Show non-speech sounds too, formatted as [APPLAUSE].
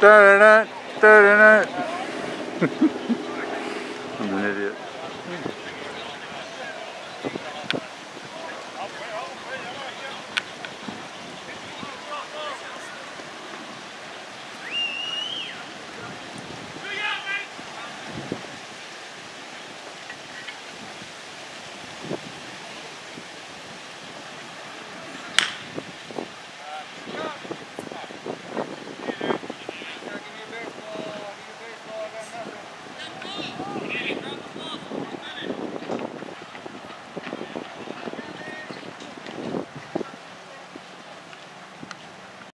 Da-da-da, [LAUGHS] da-da-da. I'm an idiot.